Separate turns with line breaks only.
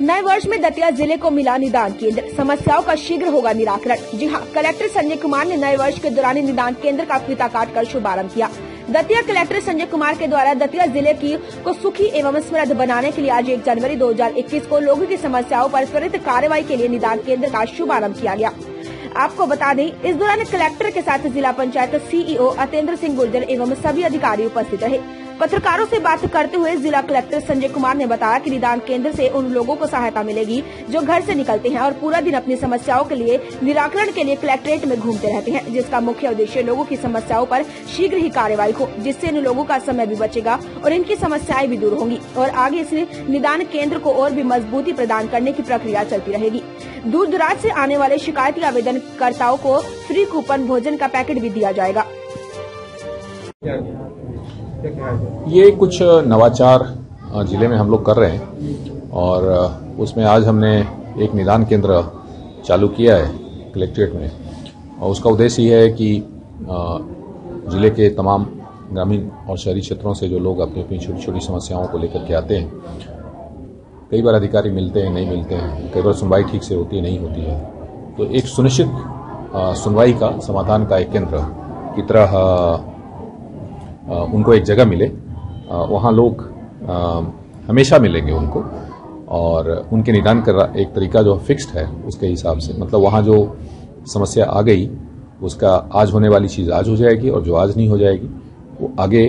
नए वर्ष में दतिया ज़िले को मिला निदान केंद्र। समस्याओं का शीघ्र होगा निराकरण। जी हाँ, कलेक्टर संजय कुमार ने नए वर्ष के दौरान निदान केंद्र का फीता काट कर शुभारंभ किया। दतिया कलेक्टर संजय कुमार के द्वारा दतिया ज़िले की को सुखी एवं समृद्ध बनाने के लिए आज एक जनवरी 2021 को लोगों की समस्याओं पर त्वरित कार्रवाई के लिए निदान केंद्र का शुभारंभ किया गया। आपको बता दें, इस दौरान कलेक्टर के साथ जिला पंचायत सीईओ अतेंद्र सिंह गुर्जर एवं सभी अधिकारी उपस्थित रहे। पत्रकारों से बात करते हुए जिला कलेक्टर संजय कुमार ने बताया कि निदान केंद्र से उन लोगों को सहायता मिलेगी जो घर से निकलते हैं और पूरा दिन अपनी समस्याओं के लिए निराकरण के लिए कलेक्ट्रेट में घूमते रहते हैं, जिसका मुख्य उद्देश्य लोगों की समस्याओं पर शीघ्र ही कार्यवाही हो, जिससे इन लोगों का समय भी बचेगा और इनकी समस्याएँ भी दूर होंगी और आगे इस निदान केंद्र को और भी मजबूती प्रदान करने की प्रक्रिया चलती रहेगी। दूर दराज से आने वाले शिकायती आवेदनकर्ताओं को फ्री कूपन भोजन का पैकेट भी दिया जाएगा।
ये कुछ नवाचार ज़िले में हम लोग कर रहे हैं और उसमें आज हमने एक निदान केंद्र चालू किया है कलेक्ट्रेट में और उसका उद्देश्य ये है कि ज़िले के तमाम ग्रामीण और शहरी क्षेत्रों से जो लोग अपनी अपनी छोटी छोटी समस्याओं को लेकर के आते हैं, कई बार अधिकारी मिलते हैं, नहीं मिलते हैं, कई बार सुनवाई ठीक से होती है, नहीं होती है। तो एक सुनिश्चित सुनवाई का, समाधान का एक केंद्र की तरह उनको एक जगह मिले। वहाँ लोग हमेशा मिलेंगे उनको और उनके निदान का एक तरीका जो फिक्स्ड है उसके हिसाब से। मतलब वहाँ जो समस्या आ गई, उसका आज होने वाली चीज़ आज हो जाएगी और जो आज नहीं हो जाएगी, वो आगे